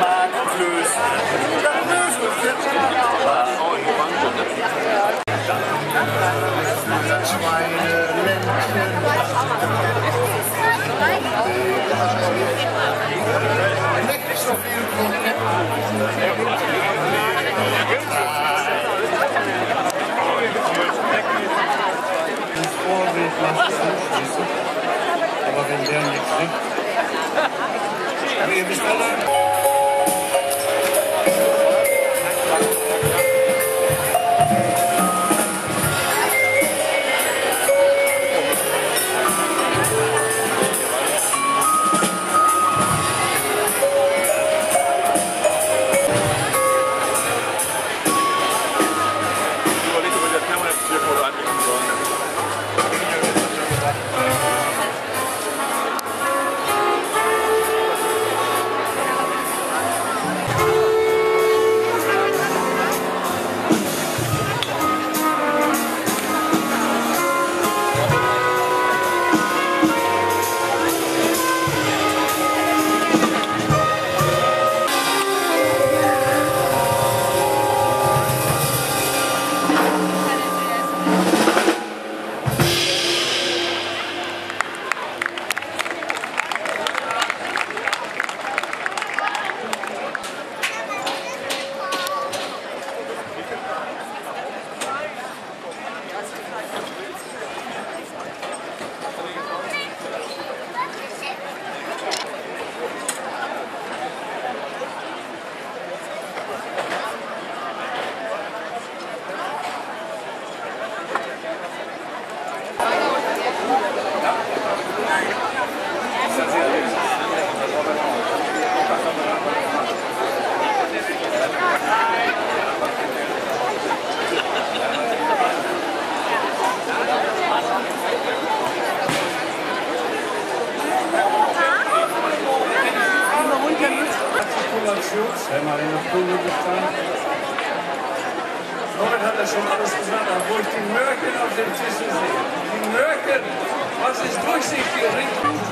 Blues. Blues. Zirkulationshelm in der Kunde gefahren. Norbert hat das schon alles gesagt, wo ich die Mörken auf dem Tisch sehe. Die Mörken! Was ist durchsichtig?